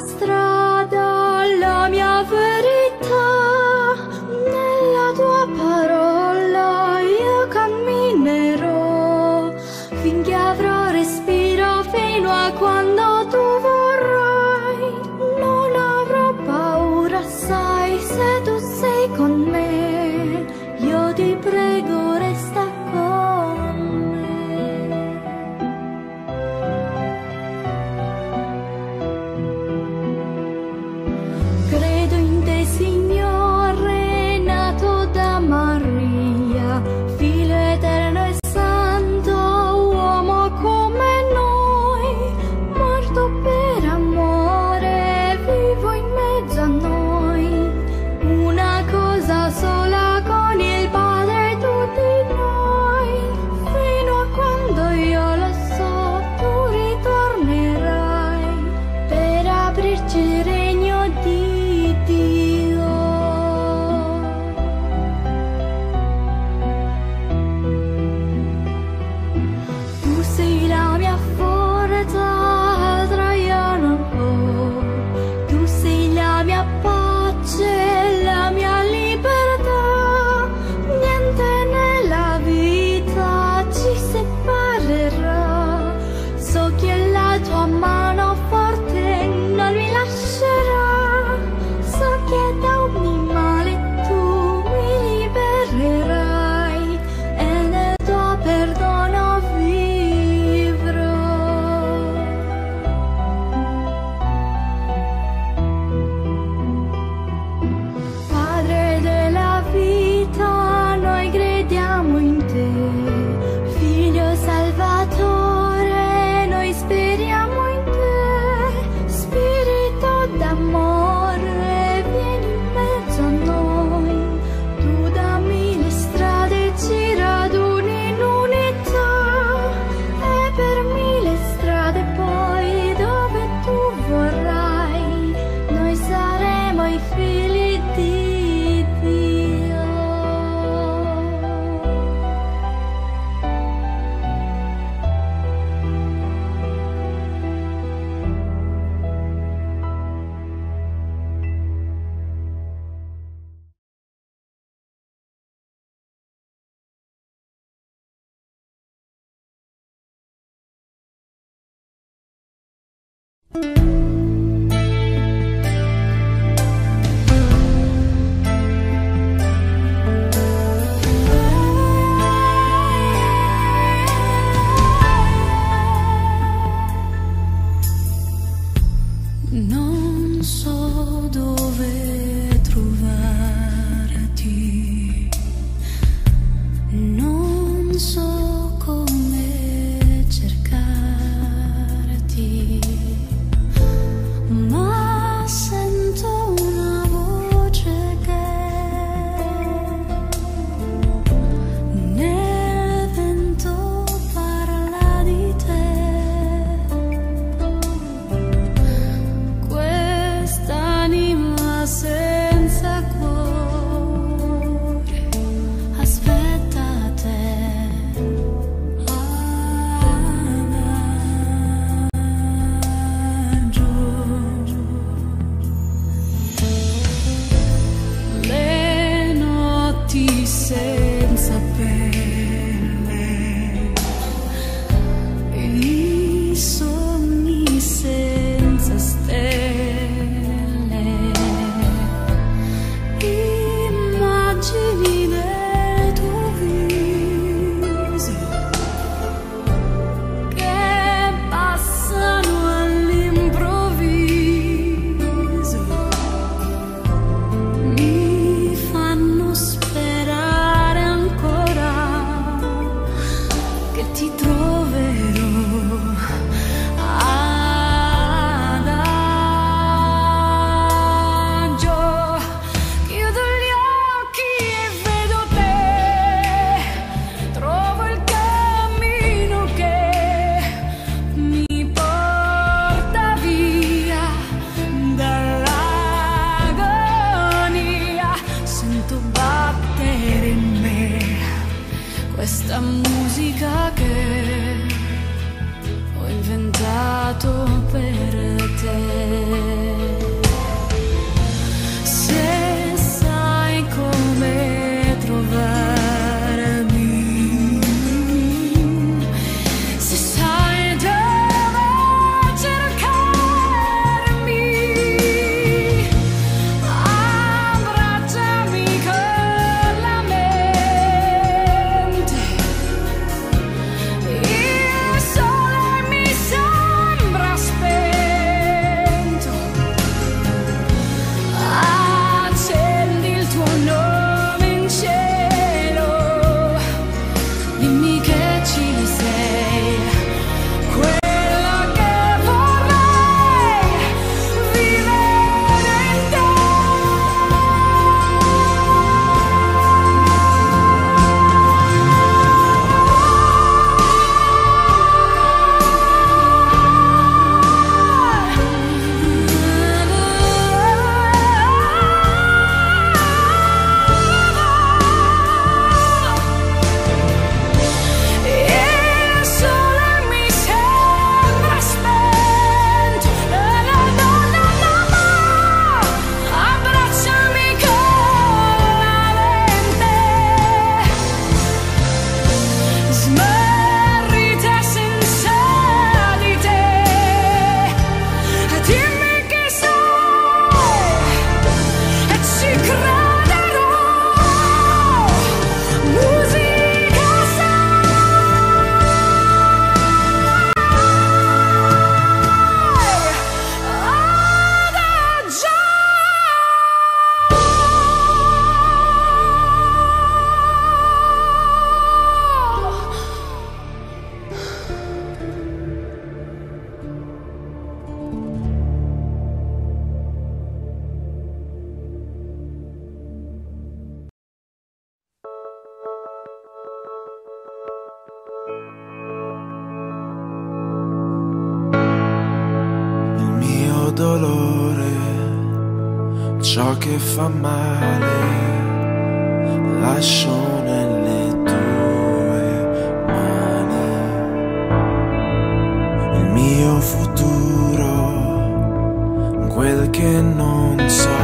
sei some ciò che fa male lascio nelle tue mani. Il mio futuro quel che non so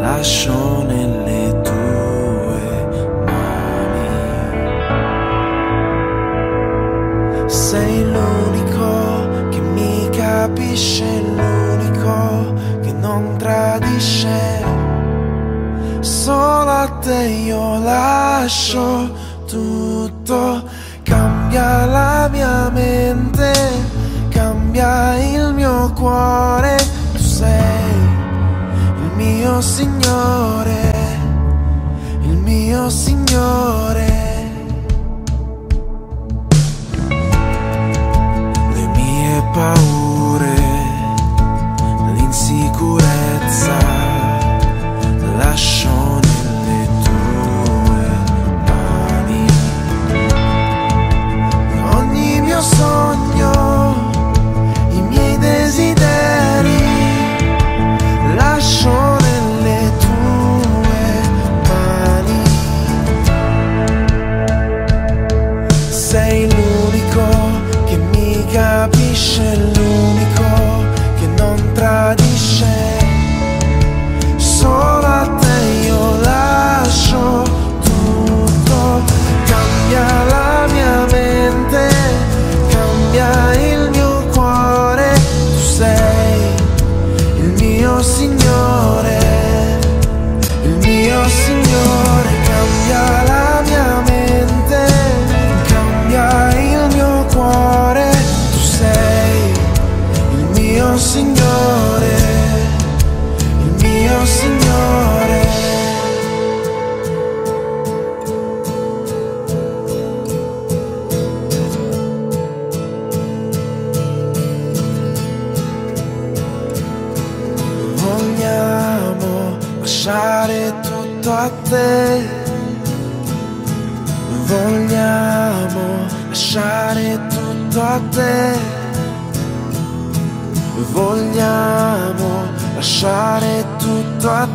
lascio sure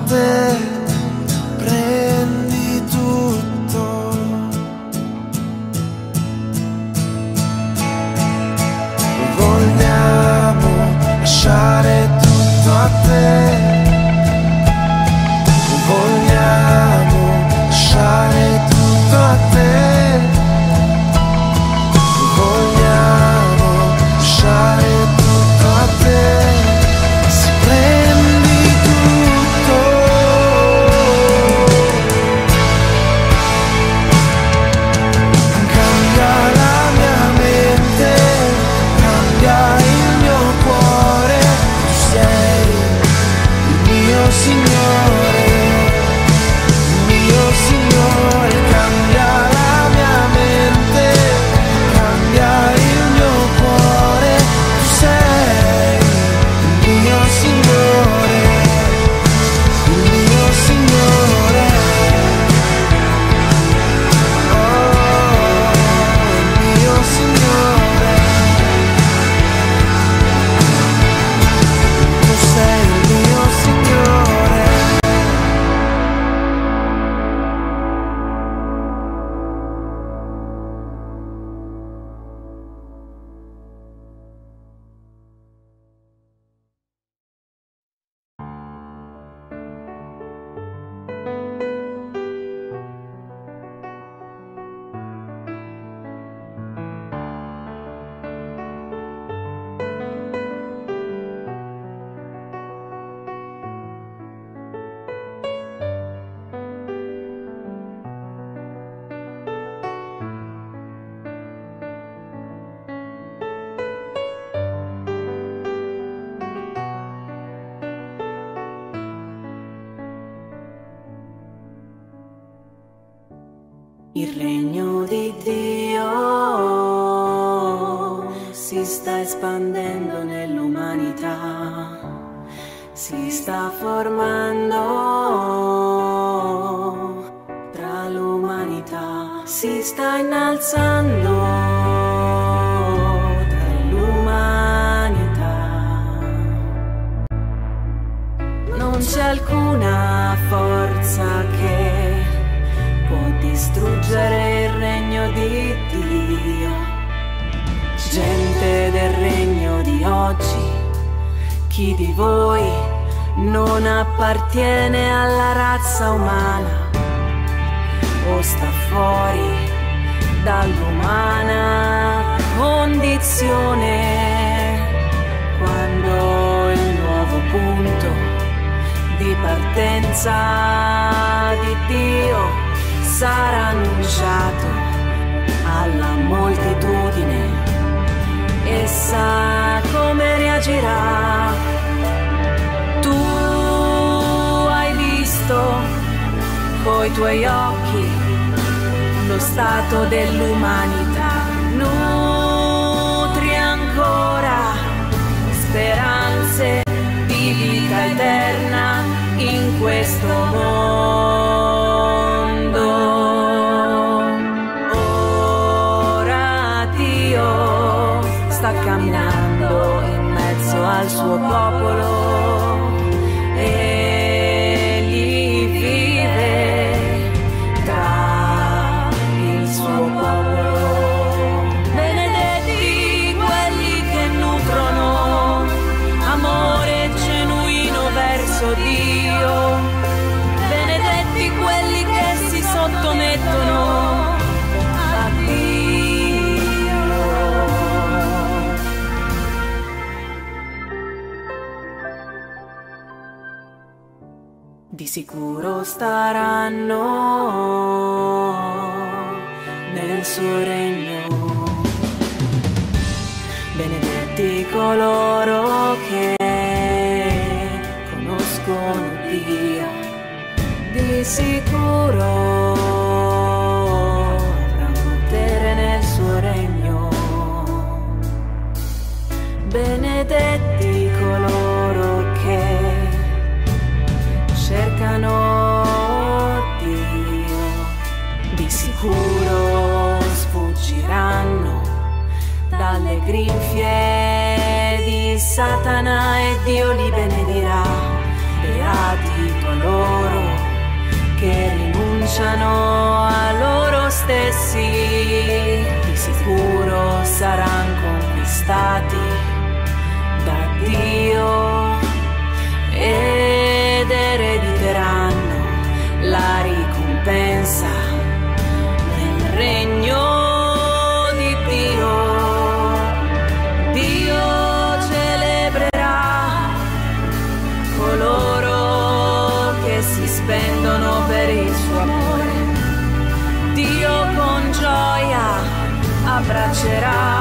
te, prendi tutto. Vogliamo lasciare tutto a te. Distruggere il regno di Dio. Gente del regno di oggi, chi di voi non appartiene alla razza umana o sta fuori dall'umana condizione quando il nuovo punto di partenza di Dio sarà annunciato alla moltitudine e sa come reagirà. Tu hai visto coi tuoi occhi lo stato dell'umanità. Nutri ancora speranze di vita eterna in questo mondo. Al suo popolo. Staranno nel suo regno. Benedetti coloro che conoscono Dio, di sicuro grinfie di Satana e Dio li benedirà. Beati coloro che rinunciano a loro stessi, será.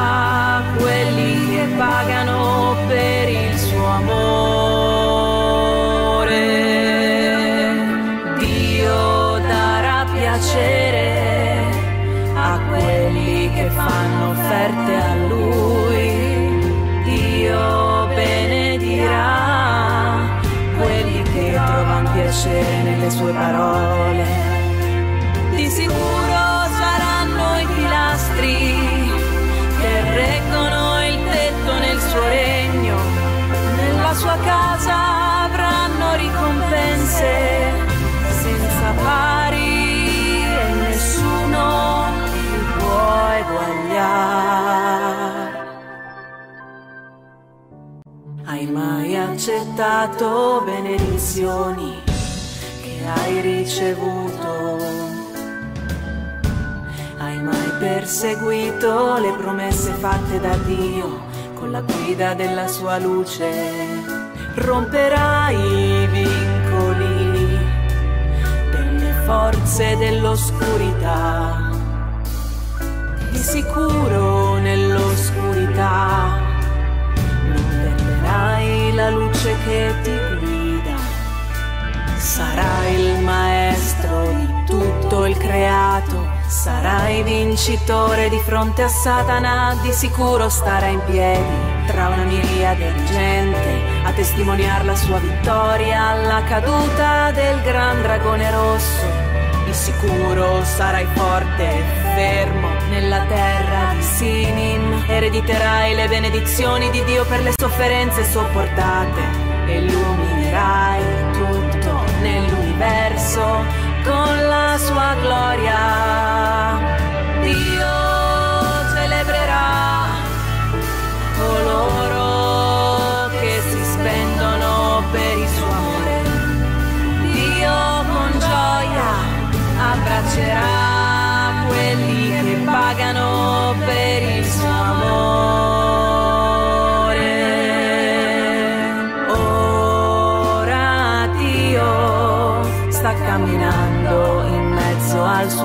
Accettato benedizioni che hai ricevuto? Hai mai perseguito le promesse fatte da Dio con la guida della sua luce? Romperai i vincoli delle forze dell'oscurità. Di sicuro nell'oscurità luce che ti guida. Sarai il maestro di tutto il creato, sarai vincitore di fronte a Satana, di sicuro starai in piedi tra una miriade di gente a testimoniare la sua vittoria alla caduta del gran dragone rosso. Di sicuro sarai forte e fermo nella terra di Sinin. Erediterai le benedizioni di Dio per le sofferenze sopportate. E illuminerai tutto nell'universo con la sua gloria. Dio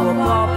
Baba.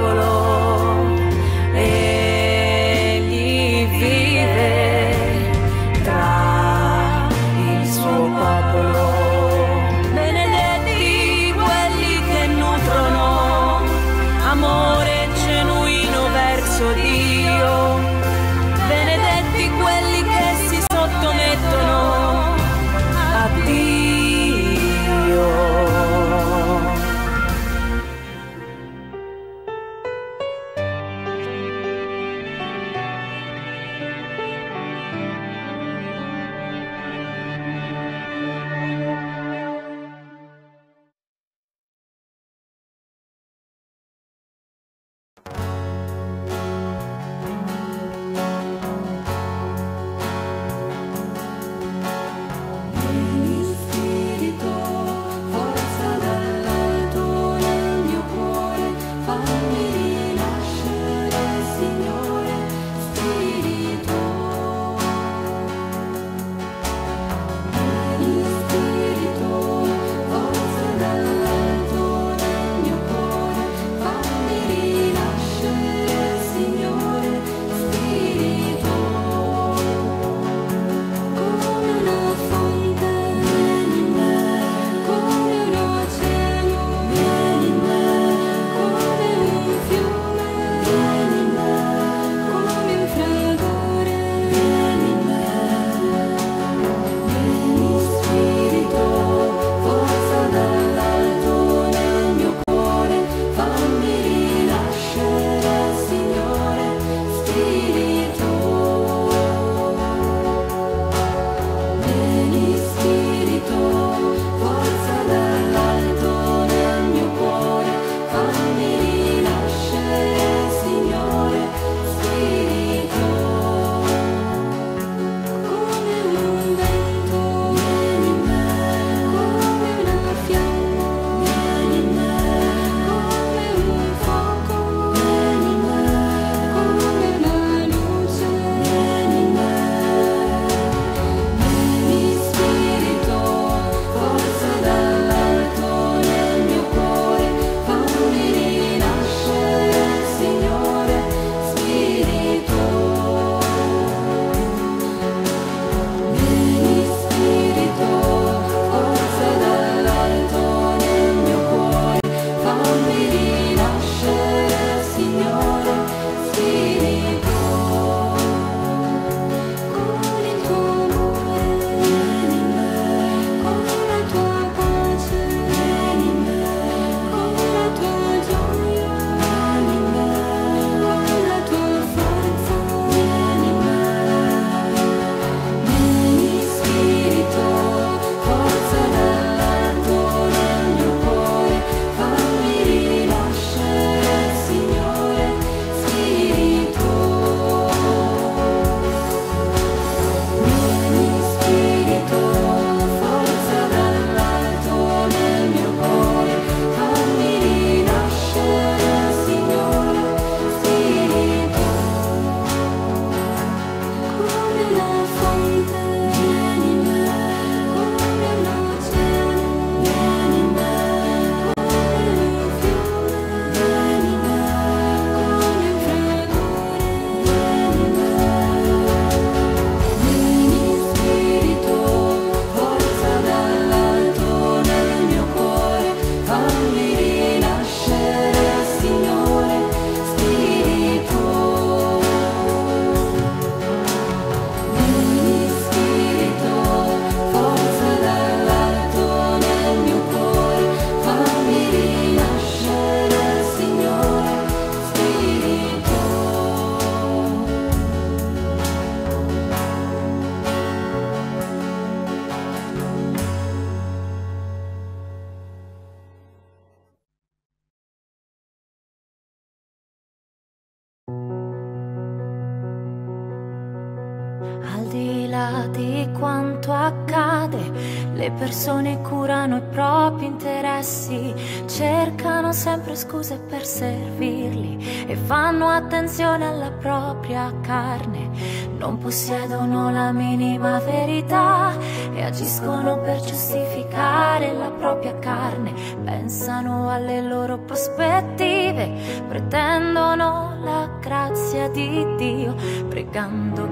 Curano i propri interessi, cercano sempre scuse per servirli e fanno attenzione alla propria carne. Non possiedono la minima verità e agiscono per giustificare la propria carne. Pensano alle loro prospettive, pretendono la grazia di Dio, pregando,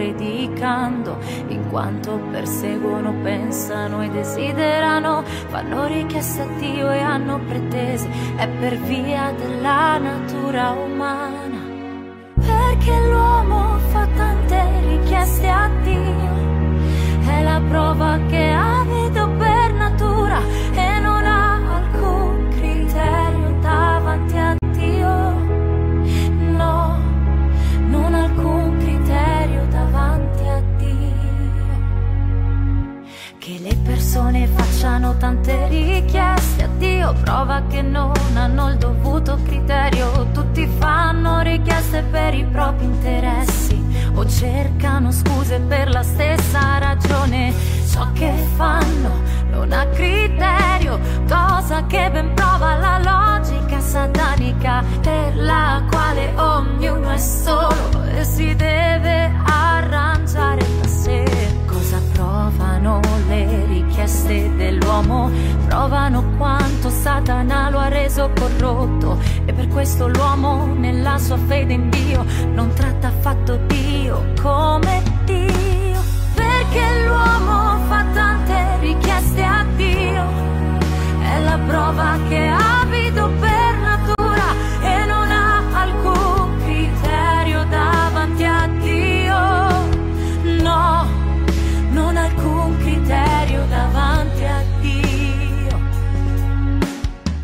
predicando, in quanto perseguono, pensano e desiderano, fanno richieste a Dio e hanno pretese, è per via della natura umana. Perché l'uomo fa tante richieste a Dio, è la prova che ha vedo per natura facciano tante richieste a Dio prova che non hanno il dovuto criterio. Tutti fanno richieste per i propri interessi o cercano scuse per la stessa ragione. Ciò che fanno non ha criterio, cosa che ben prova la logica satanica per la quale ognuno è solo e si deve arrangiare da provano le richieste dell'uomo? Provano quanto Satana lo ha reso corrotto e per questo l'uomo nella sua fede in Dio non tratta affatto Dio come Dio. Perché l'uomo fa tante richieste a Dio, è la prova che avuto per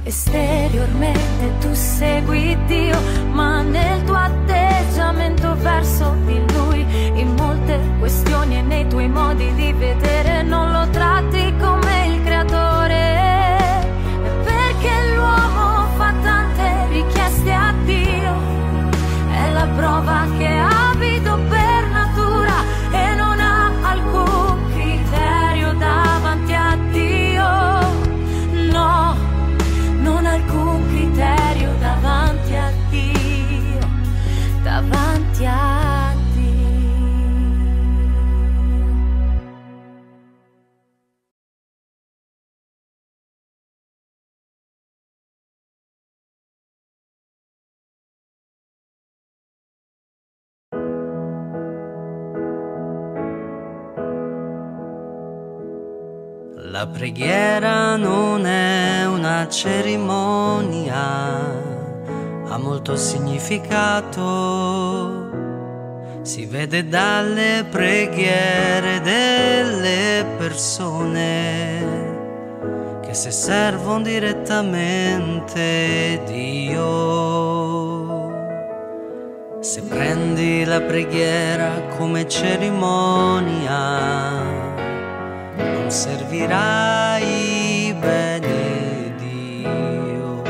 Esteriormente tu segui Dio, ma nel tuo atteggiamento verso di Lui, in molte questioni e nei tuoi modi di vedere, non lo tratti La preghiera non è una cerimonia, ha molto significato. Si vede dalle preghiere delle persone che se servono direttamente Dio. Se prendi la preghiera come cerimonia, servirai bene Dio.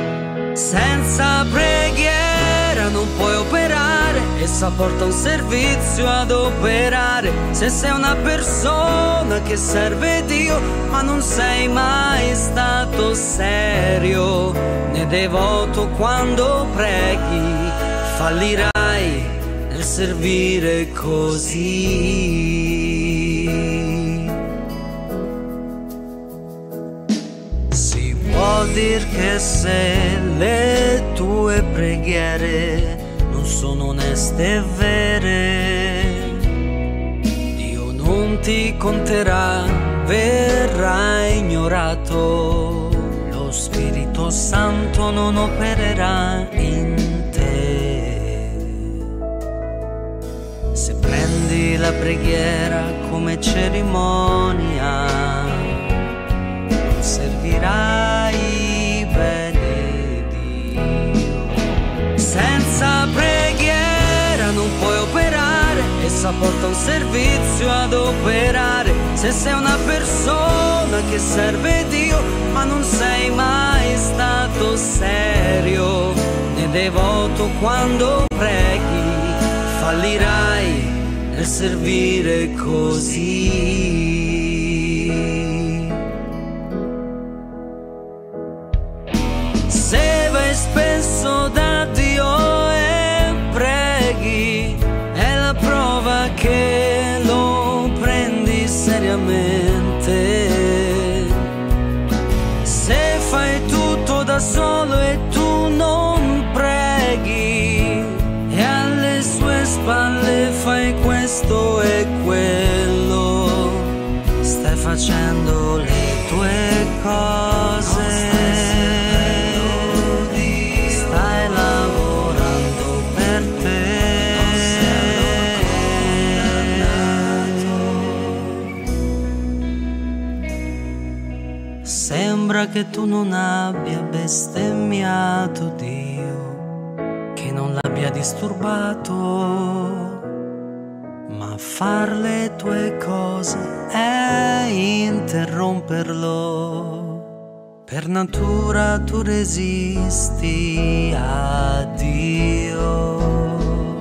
Senza preghiera non puoi operare, essa porta un servizio ad operare. Se sei una persona che serve Dio, ma non sei mai stato serio né devoto quando preghi, fallirai nel servire così. Può dir che se le tue preghiere non sono oneste e vere, Dio non ti conterà, verrà ignorato, lo Spirito Santo non opererà in Se prendi la preghiera come cerimonia, non servirai Senza preghiera non puoi operare, essa porta un servizio ad operare. Se sei una persona che serve Dio, ma non sei mai stato serio né devoto quando preghi fallirai nel servire così. Sembra che tu non abbia bestemmiato Dio che non l'abbia disturbato, ma far le tue cose è interromperlo. Per natura tu resisti a Dio.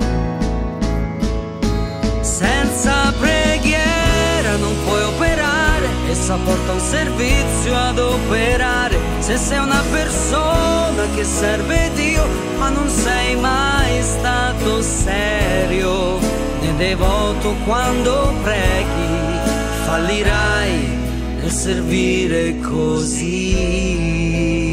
Senza preghiera non puoi operare, essa porta un servizio ad operare. Se sei una persona che serve Dio, ma non sei mai stato serio né devoto quando preghi, fallirai servire così.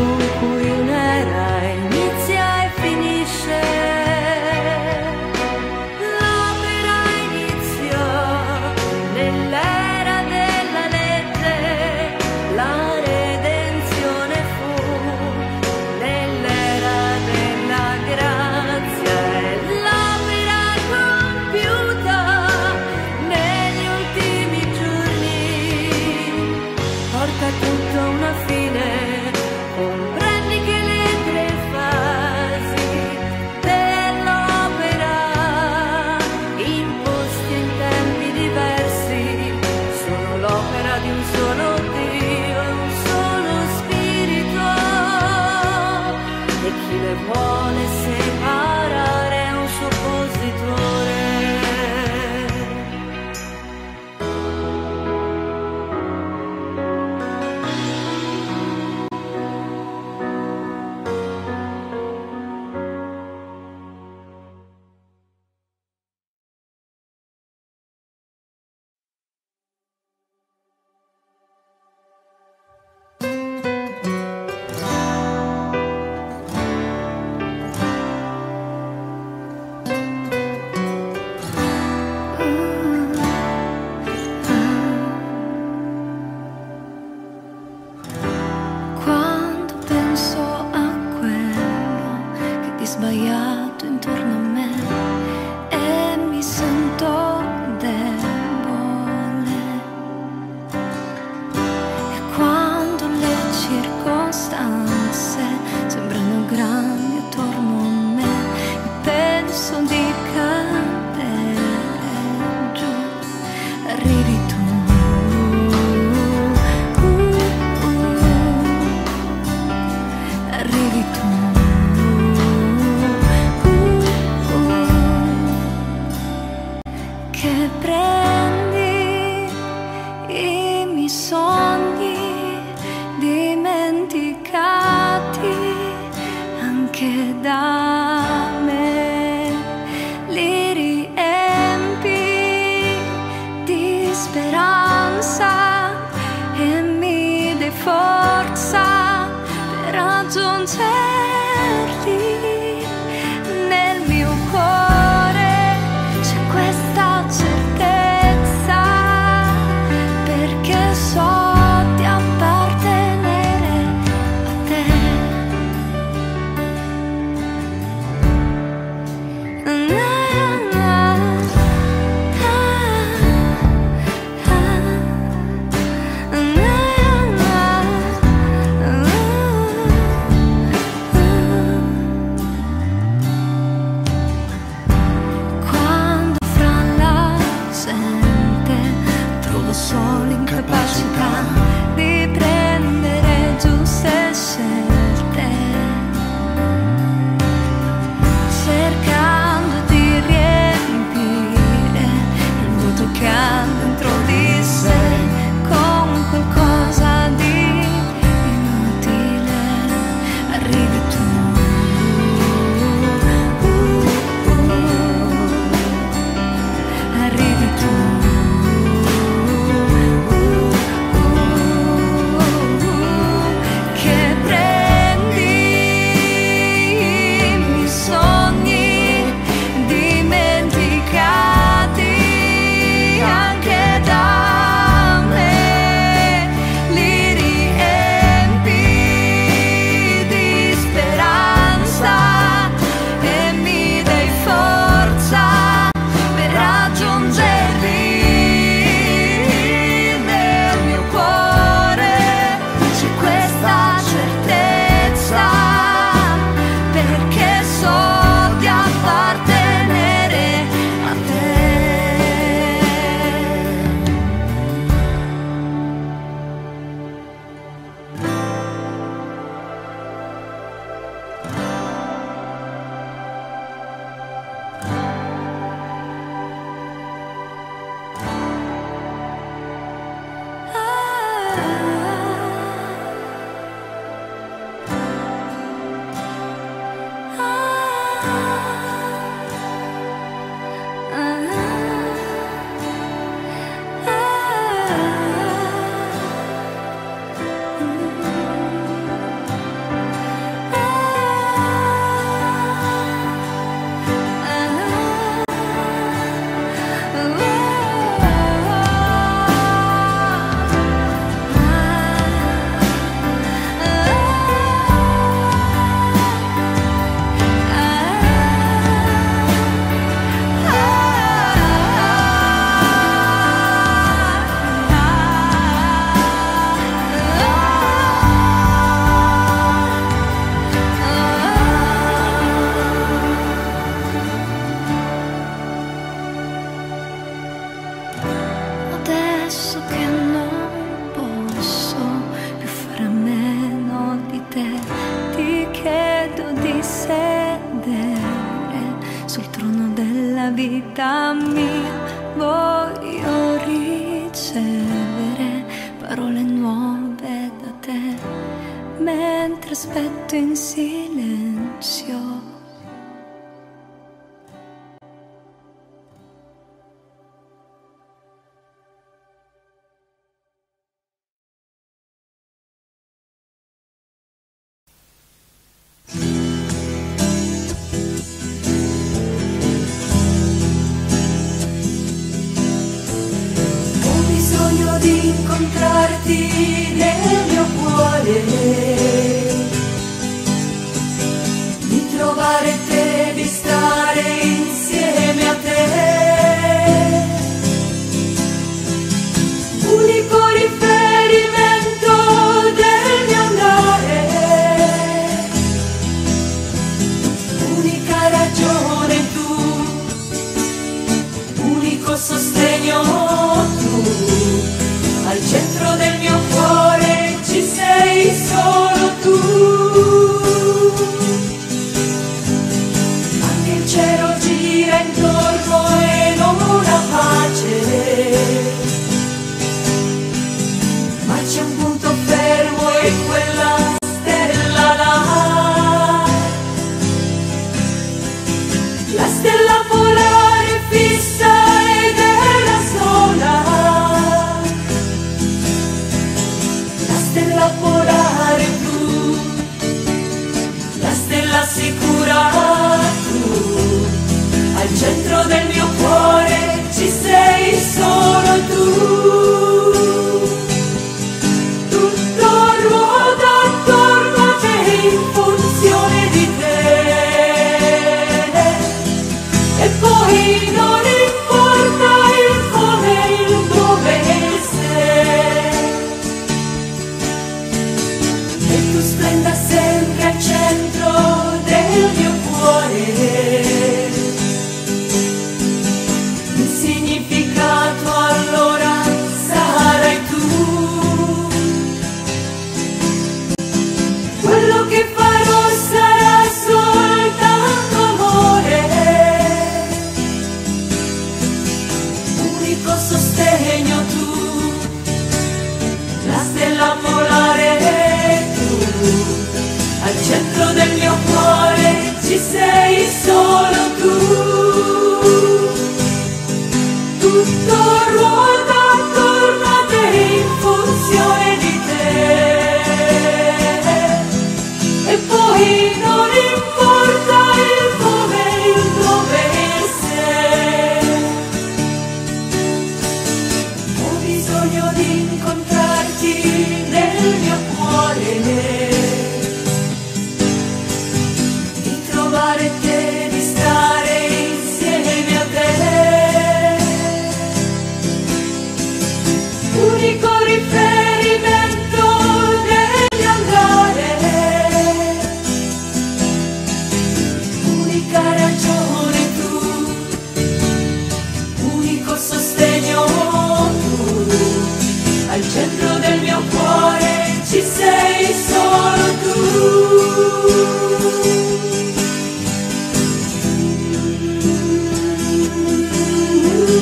Uh,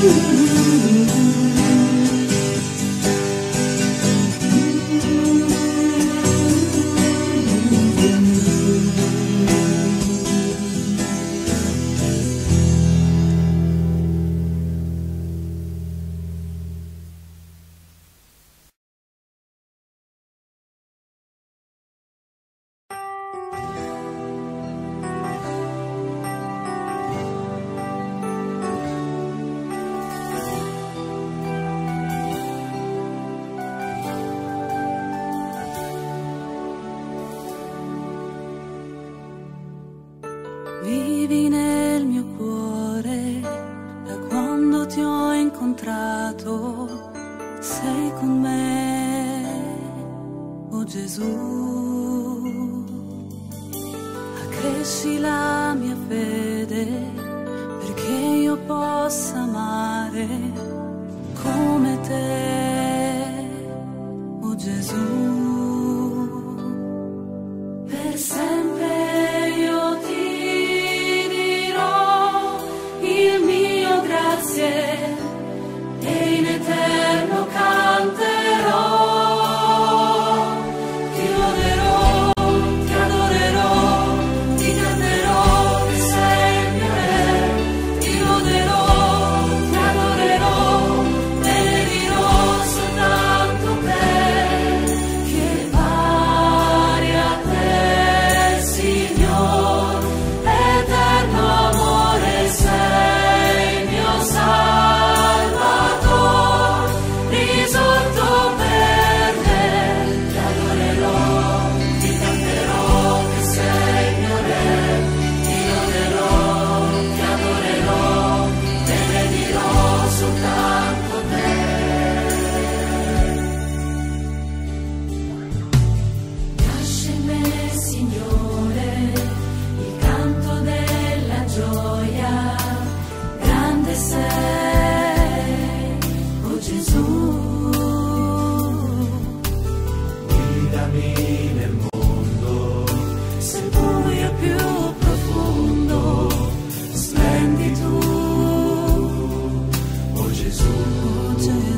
you.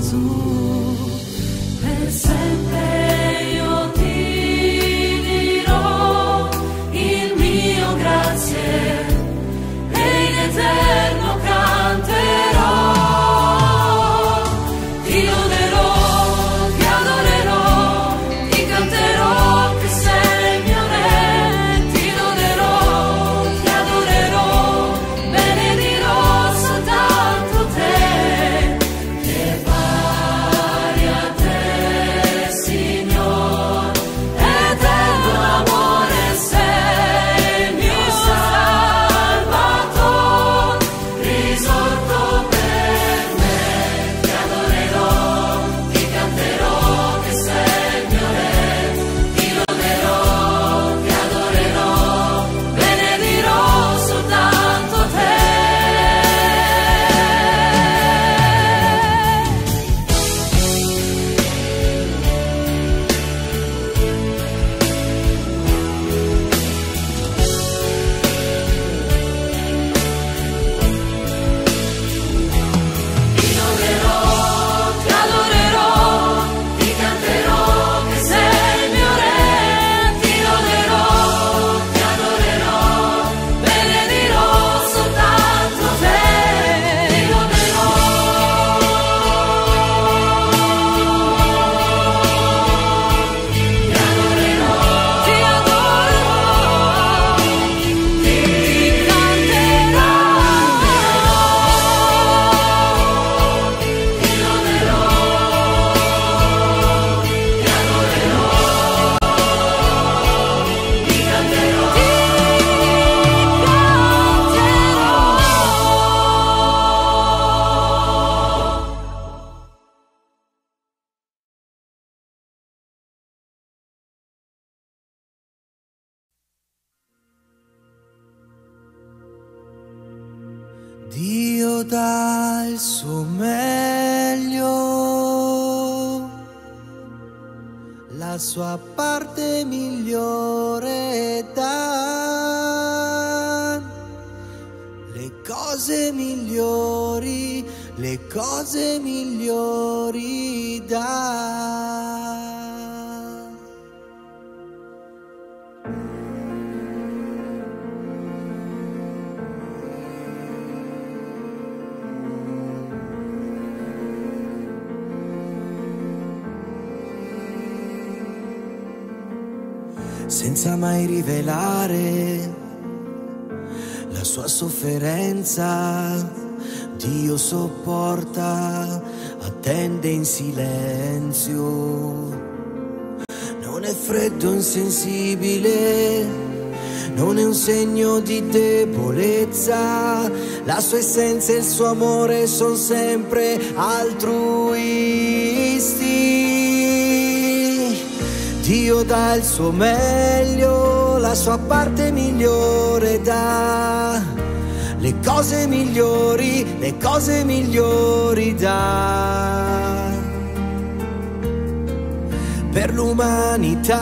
azul. La senza mai rivelare la sua sofferenza. Dio sopporta, attende in silenzio. Non è freddo, insensibile, non è un segno di debolezza. La sua essenza e il suo amore sono sempre altruisti. Dio dà il suo meglio, la sua parte migliore dà. Le cose migliori, le cose migliori dà. Per l'umanità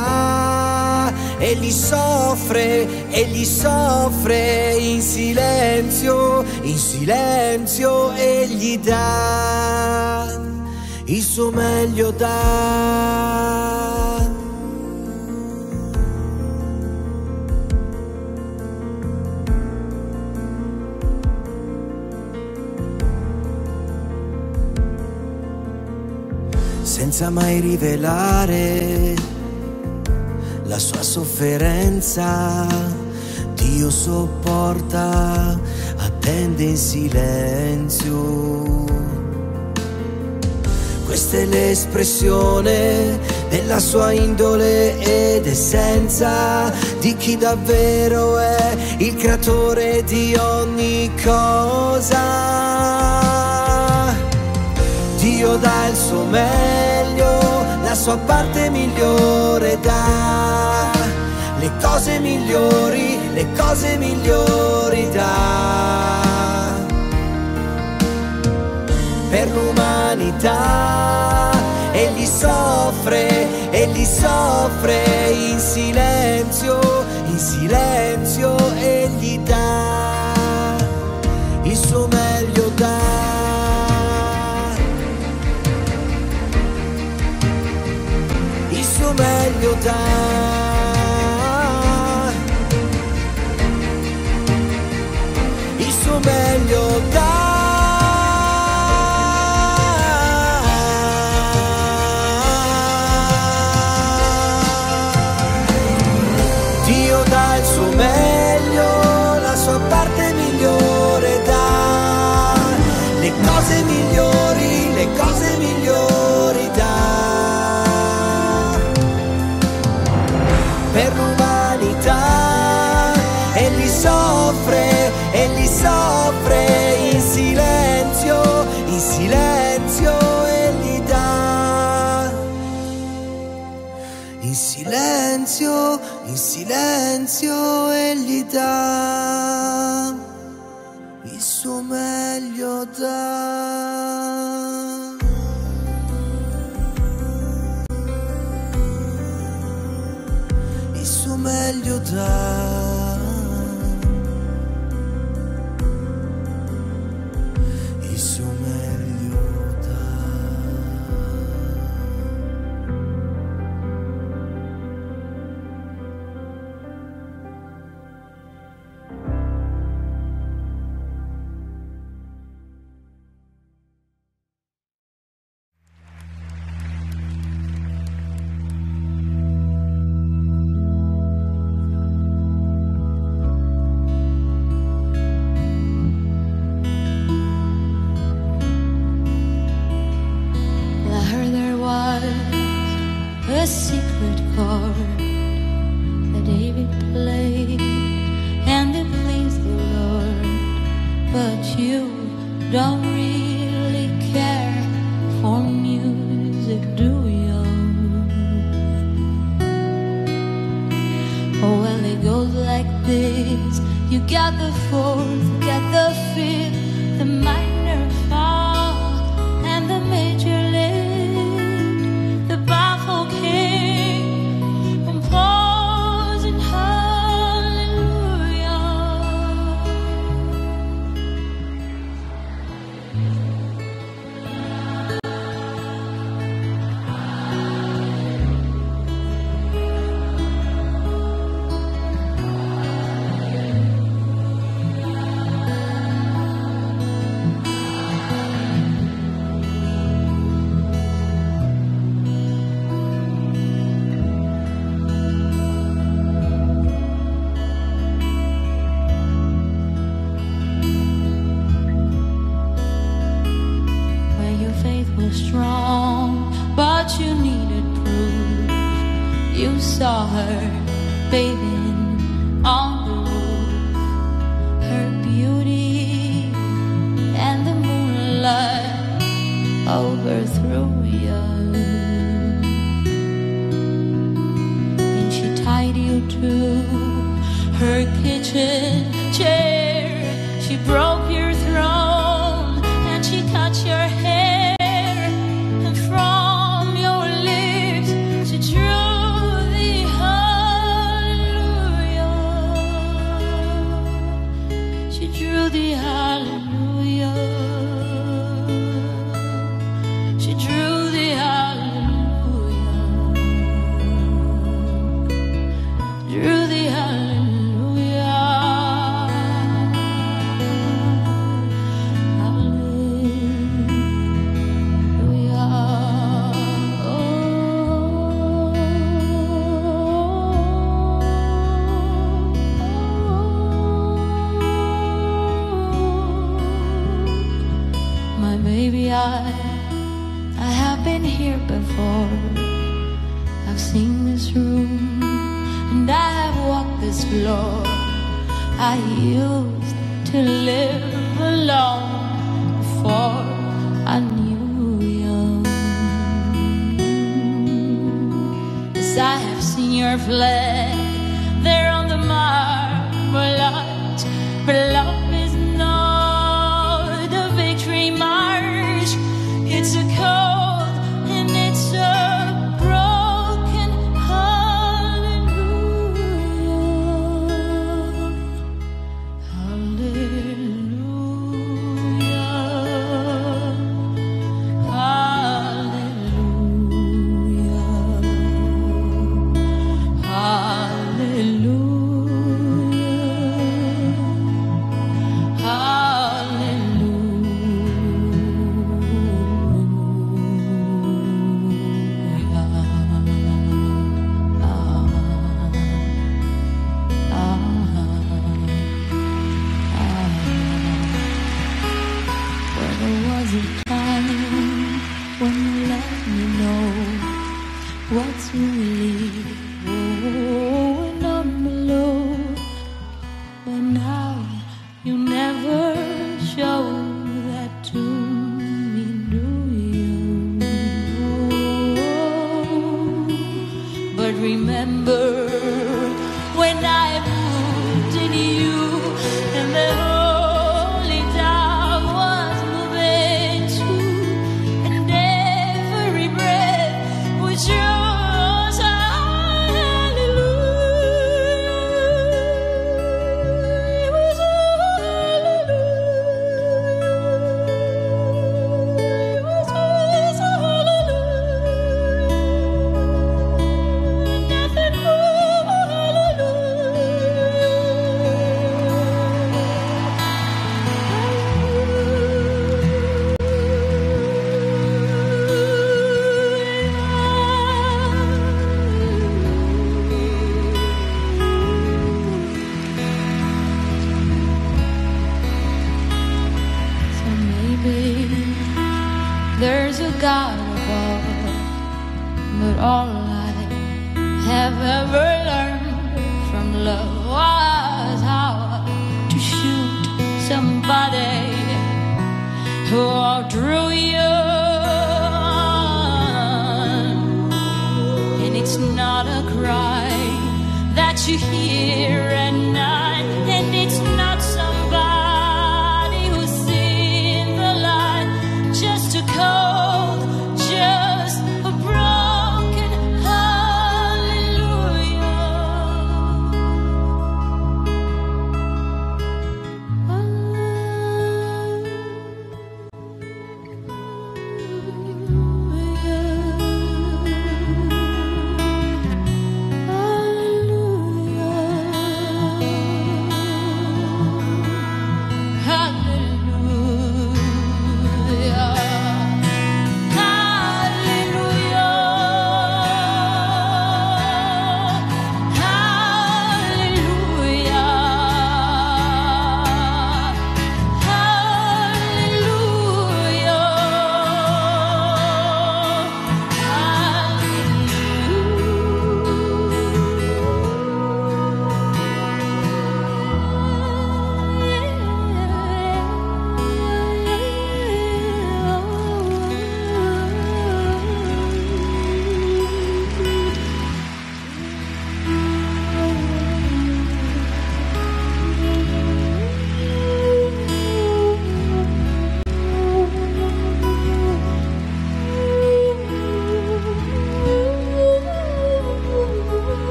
egli soffre, egli soffre in silenzio, in silenzio egli dà, il suo meglio dà. Senza mai rivelare la sua sofferenza. Dio sopporta, attende in silenzio. Questa è l'espressione della sua indole ed essenza di chi davvero è il creatore di ogni cosa. Dio dà il suo la sua parte migliore dà. Le cose migliori, le cose migliori dà. Per l'umanità egli soffre, egli soffre in silenzio, in silenzio egli dà. Meglio dà. Silenzio egli dà.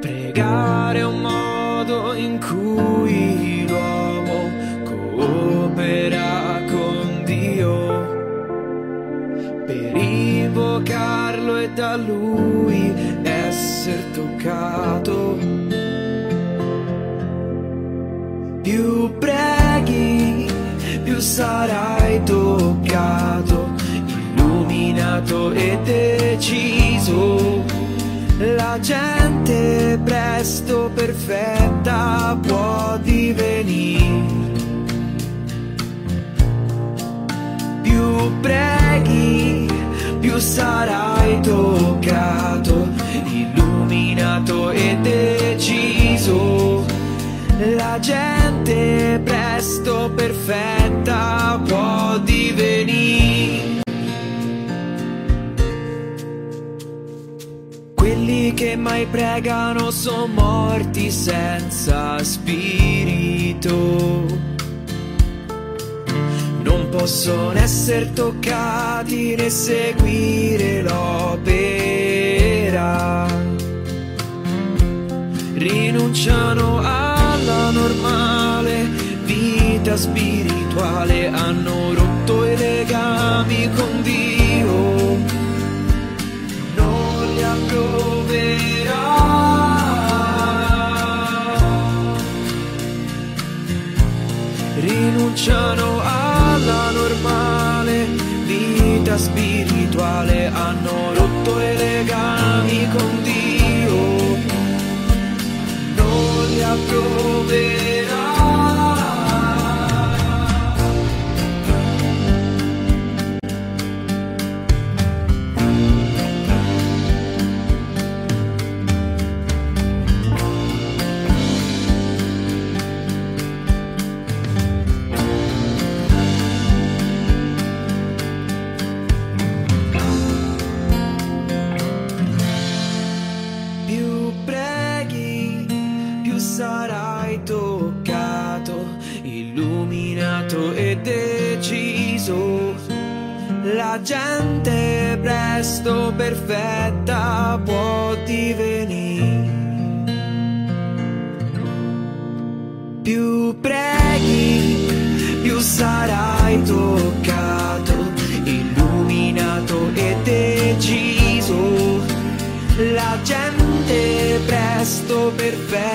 Pregare è un modo in cui l'uomo coopera con Dio per invocarlo e da lui essere toccato. Più preghi, più sarai toccato, illuminato e deciso. La gente presto perfetta può divenire. Più preghi, più sarai toccato, illuminato e deciso. La gente presto perfetta può divenire. Che mai pregano sono morti senza spirito. Non possono essere toccati né seguire l'opera. Rinunciano alla normale vita spirituale, hanno rotto i legami con Dio Rinunciano alla normale vita spirituale, hanno rotto i legami con Dio, non li approverà. Gente presto perfetta può divenire. Più preghi, più sarai toccato, illuminato e deciso. La gente presto perfetta